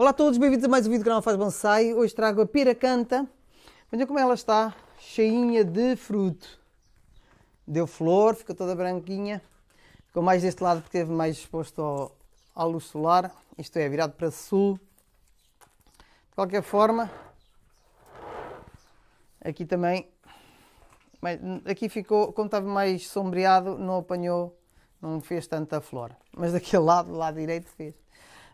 Olá a todos, bem-vindos a mais um vídeo do canal Faz Bonsai. Hoje trago a piracanta. Vejam como ela está, cheinha de fruto. Deu flor, ficou toda branquinha. Ficou mais deste lado porque esteve mais exposto ao, à luz solar. Isto é, virado para sul. De qualquer forma, aqui também, aqui ficou, como estava mais sombreado, não apanhou, não fez tanta flor. Mas daquele lado, do lado direito, fez.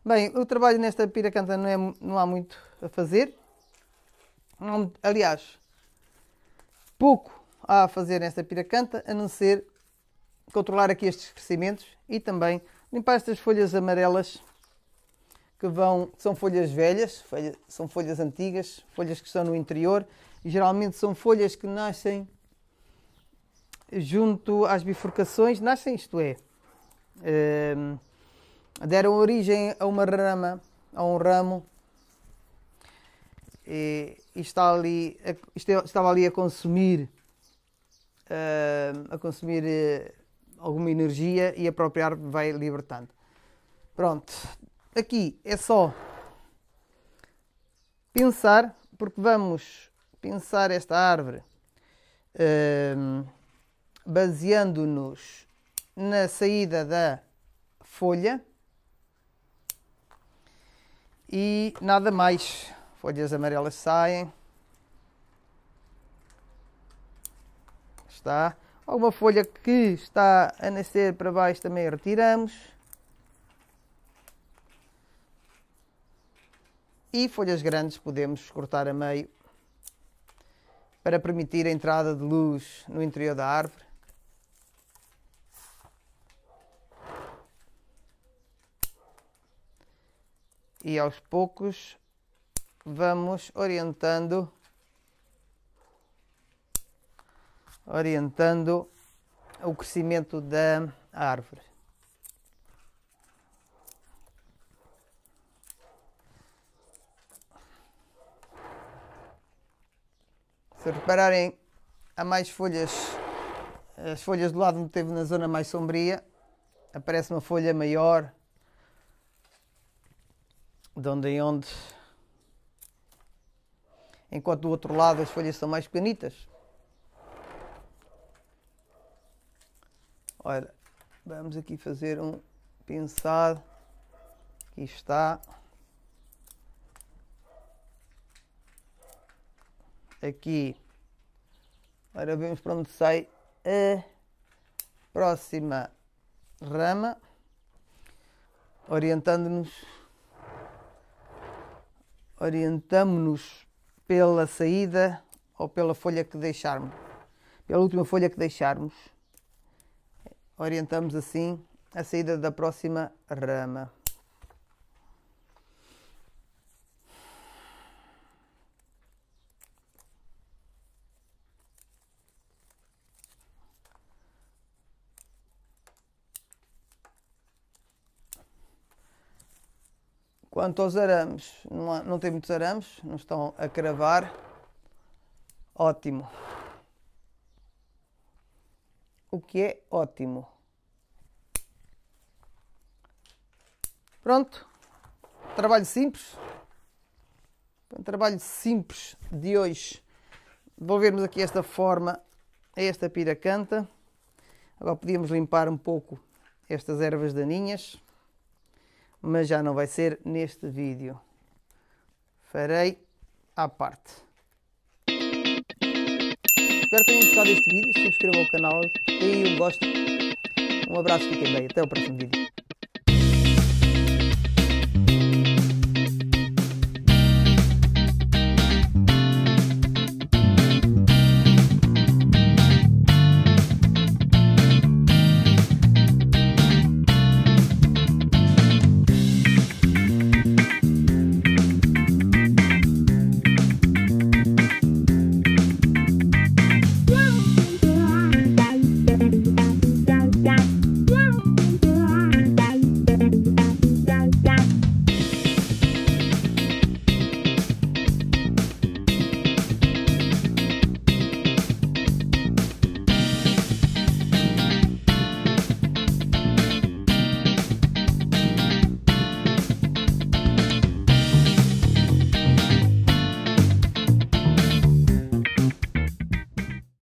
Bem, o trabalho nesta piracanta não, é, não há muito a fazer. Não, aliás, pouco há a fazer nesta piracanta, a não ser controlar aqui estes crescimentos e também limpar estas folhas amarelas que vão, são folhas velhas, folha, são folhas antigas, folhas que estão no interior e geralmente são folhas que nascem junto às bifurcações, nascem isto é, ehm, deram origem a uma rama, a um ramo, e, e está ali, estava ali a consumir, uh, a consumir uh, alguma energia e a própria árvore vai libertando. Pronto, aqui é só pensar, porque vamos pensar esta árvore uh, baseando-nos na saída da folha e nada mais. Folhas amarelas saem. Está. Alguma folha que está a nascer para baixo também retiramos. E folhas grandes podemos cortar a meio para permitir a entrada de luz no interior da árvore. E aos poucos vamos orientando orientando o crescimento da árvore. Se repararem, há mais folhas, as folhas do lado onde teve na zona mais sombria, aparece uma folha maior, de onde em onde. Enquanto do outro lado as folhas são mais pequenitas. Olha, vamos aqui fazer um pensado. Aqui está. Aqui. Agora vemos para onde sai a próxima rama, orientando-nos orientamos-nos pela saída ou pela folha que deixarmos, pela última folha que deixarmos. Orientamos assim a saída da próxima rama. Quanto aos arames, não, há, não tem muitos arames, não estão a cravar. Ótimo. O que é ótimo. Pronto. Trabalho simples. Trabalho simples de hoje. Devolvermos aqui esta forma a esta piracanta. Agora podíamos limpar um pouco estas ervas daninhas mas já não vai ser neste vídeo. Farei à parte. Espero que tenham gostado deste vídeo. Subscrevam o canal, deem um gosto. Um abraço, fiquem bem. Até o próximo vídeo.